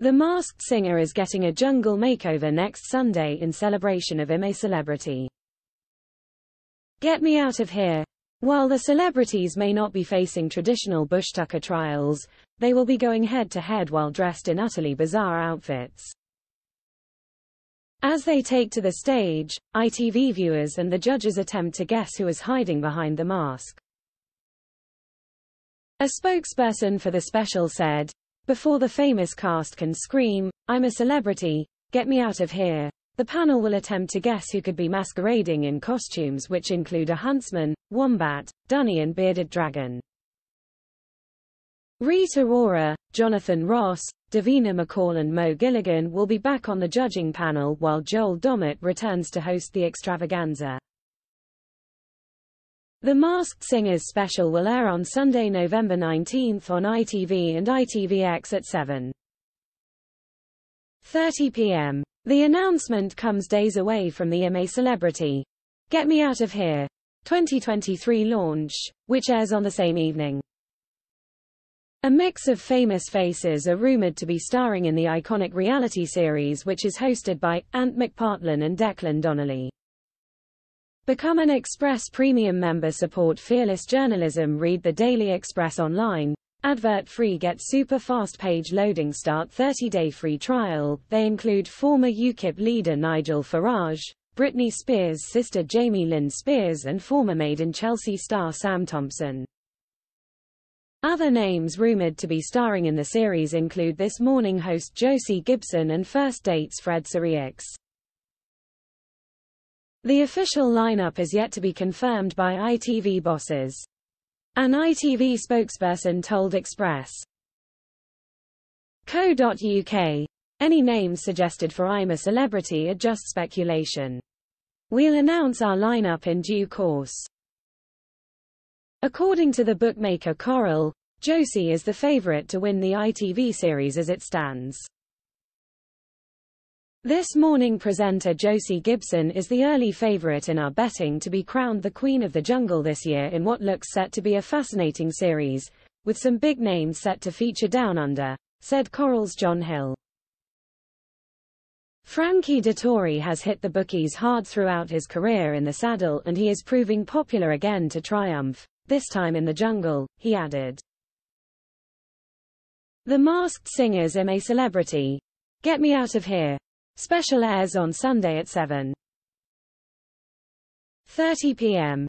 The Masked Singer is getting a jungle makeover next Sunday in celebration of I'm Celebrity. Get me out of here. While the celebrities may not be facing traditional Bush Tucker trials, they will be going head to head while dressed in utterly bizarre outfits. As they take to the stage, ITV viewers and the judges attempt to guess who is hiding behind the mask. A spokesperson for the special said, before the famous cast can scream, I'm a celebrity, get me out of here, the panel will attempt to guess who could be masquerading in costumes which include a huntsman, wombat, dunny and bearded dragon. Rita Ora, Jonathan Ross, Davina McCall and Mo Gilligan will be back on the judging panel while Joel Dommett returns to host the extravaganza. The Masked Singers special will air on Sunday, November 19 on ITV and ITVX at 7.30 p.m. The announcement comes days away from the I'm a Celebrity. Get Me Out of Here 2023 launch, which airs on the same evening. A mix of famous faces are rumored to be starring in the iconic reality series which is hosted by Ant McPartlin and Declan Donnelly. Become an Express Premium member support fearless journalism read the Daily Express online. Advert free get super fast page loading start 30 day free trial. They include former UKIP leader Nigel Farage, Britney Spears' sister Jamie Lynn Spears and former Made in Chelsea star Sam Thompson. Other names rumored to be starring in the series include This Morning host Josie Gibson and First Date's Fred Sirieix. The official lineup is yet to be confirmed by ITV bosses. An ITV spokesperson told Express. Co.uk. Any names suggested for I'm a Celebrity are just speculation. We'll announce our lineup in due course. According to the bookmaker Coral, Josie is the favorite to win the ITV series as it stands. This morning presenter Josie Gibson is the early favorite in our betting to be crowned the Queen of the Jungle this year in what looks set to be a fascinating series, with some big names set to feature down under, said Coral's John Hill. Frankie Dettori has hit the bookies hard throughout his career in the saddle and he is proving popular again to triumph, this time in the jungle, he added. The Masked Singer's I'm a Celebrity. Get me out of here. Special airs on Sunday at 7.30 p.m.